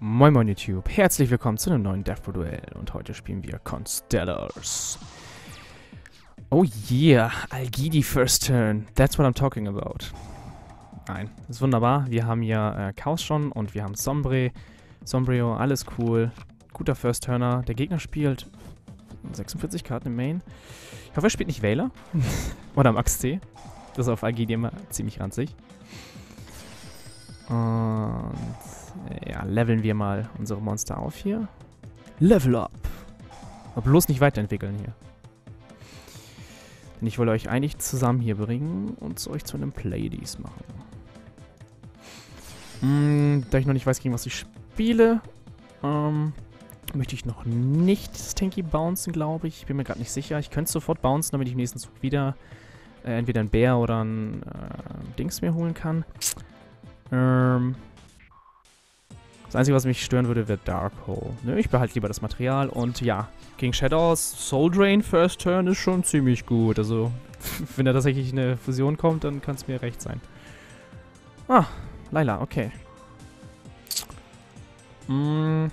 Moin Moin YouTube, herzlich willkommen zu einem neuen Deathbro Duell und heute spielen wir Constellars. Oh yeah, Algidi First Turn, that's what I'm talking about. Nein, ist wunderbar, wir haben hier äh, Chaos schon und wir haben Sombre, Sombrio, alles cool. Guter First Turner, der Gegner spielt 46 Karten im Main. Ich hoffe, er spielt nicht Wähler oder Max C. Das ist auf Algidi immer ziemlich ranzig. Und ja, leveln wir mal unsere Monster auf hier. Level up. Aber bloß nicht weiterentwickeln hier. Denn ich will euch eigentlich zusammen hier bringen und euch zu einem Playdies machen. Hm, da ich noch nicht weiß, gegen was ich spiele, ähm, möchte ich noch nicht Stinky bouncen, glaube ich. Ich bin mir gerade nicht sicher. Ich könnte sofort bouncen, damit ich im nächsten Zug wieder äh, entweder ein Bär oder ein äh, Dings mir holen kann. Ähm, das Einzige, was mich stören würde, wäre Darkhold. Ne, ich behalte lieber das Material. Und ja, gegen Shadows, Soul Drain First Turn ist schon ziemlich gut. Also, wenn da tatsächlich eine Fusion kommt, dann kann es mir recht sein. Ah, Laila, okay. Mm,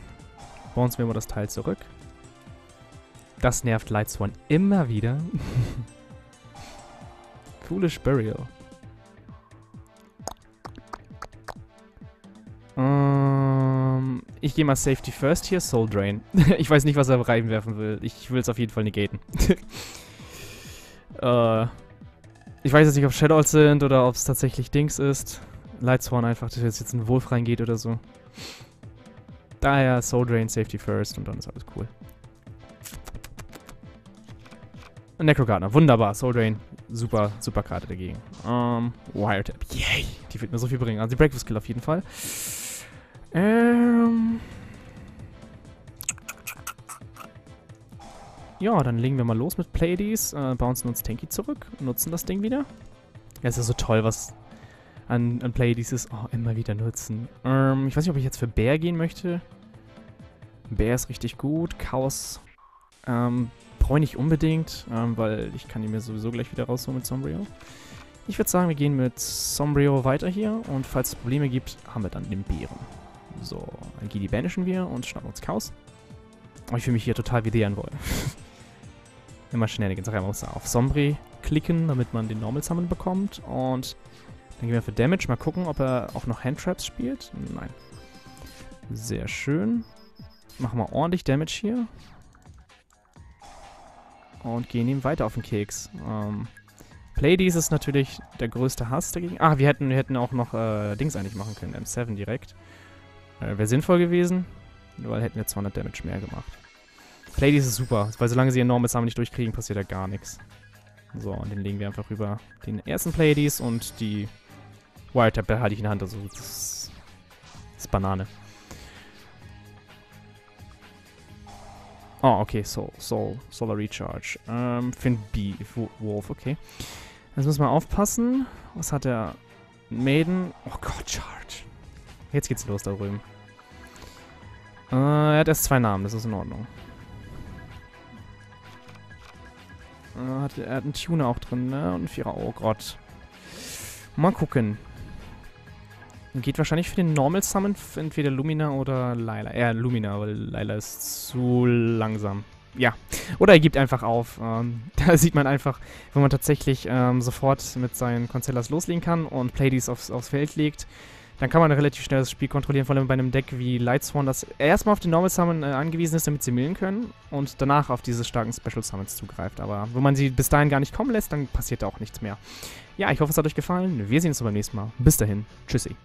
bauen wir mal das Teil zurück. Das nervt Lightswan immer wieder. Foolish Burial. Ich gehe mal Safety First hier, Soul Drain. ich weiß nicht, was er reinwerfen will. Ich will es auf jeden Fall negaten. äh, ich weiß jetzt nicht, ob Shadows sind oder ob es tatsächlich Dings ist. Lightsworn einfach, dass jetzt ein Wolf reingeht oder so. Daher Soul Drain, Safety First und dann ist alles cool. Necrogardener, wunderbar. Soul Drain, super, super Karte dagegen. Ähm, Wiretap, yay. Die wird mir so viel bringen. Also die Breakfast Kill auf jeden Fall. Ähm. Ja, dann legen wir mal los mit Pleiades, äh, bouncen uns Tanky zurück, nutzen das Ding wieder. Ja, ist ja so toll, was an, an Pleiades ist. Oh, immer wieder nutzen. Ähm, ich weiß nicht, ob ich jetzt für Bär gehen möchte. Bär ist richtig gut. Chaos ähm, brauche ich nicht unbedingt, ähm, weil ich kann ihn mir sowieso gleich wieder rausholen mit Sombrio. Ich würde sagen, wir gehen mit Sombrio weiter hier und falls es Probleme gibt, haben wir dann den Bären. So, Gili banishen wir und schnappen uns Chaos. Oh, ich fühle mich hier total wie deren Boy. Immer Shenanigans. Man muss auf Sombre klicken, damit man den Normal Summon bekommt. Und dann gehen wir für Damage. Mal gucken, ob er auch noch Handtraps spielt. Nein. Sehr schön. Machen wir ordentlich Damage hier. Und gehen ihm weiter auf den Keks. Ähm, Pleiades ist natürlich der größte Hass dagegen. Ah, wir hätten, wir hätten auch noch äh, Dings eigentlich machen können. M7 direkt. Äh, Wäre sinnvoll gewesen, weil hätten wir 200 Damage mehr gemacht. Pleiades ist super, weil solange sie enormes Samen nicht durchkriegen, passiert ja gar nichts. So, und den legen wir einfach rüber den ersten Pleiades und die Wiretap behalte ich in der Hand. Also, das ist, das ist Banane. Oh, okay, Soul, Soul, Solar Recharge. Ähm, Finn B, Wolf, okay. Jetzt müssen wir aufpassen. Was hat der? Maiden. Oh Gott, Charge. Jetzt geht's los da drüben. Äh, er hat erst zwei Namen, das ist in Ordnung. Äh, hat, er hat einen Tuner auch drin, ne? Und einen Vierer. Oh Gott. Mal gucken. Geht wahrscheinlich für den Normal Summon entweder Lumina oder Lila. Eher Lumina, weil Lila ist zu langsam. Ja. Oder er gibt einfach auf. Ähm, da sieht man einfach, wenn man tatsächlich ähm, sofort mit seinen Constellas loslegen kann und Pleiades aufs, aufs Feld legt, dann kann man relativ schnell das Spiel kontrollieren, vor allem bei einem Deck wie Lightsworn, das erstmal auf den Normal Summon äh, angewiesen ist, damit sie millen können und danach auf diese starken Special Summons zugreift. Aber wenn man sie bis dahin gar nicht kommen lässt, dann passiert da auch nichts mehr. Ja, ich hoffe, es hat euch gefallen. Wir sehen uns beim nächsten Mal. Bis dahin. Tschüssi.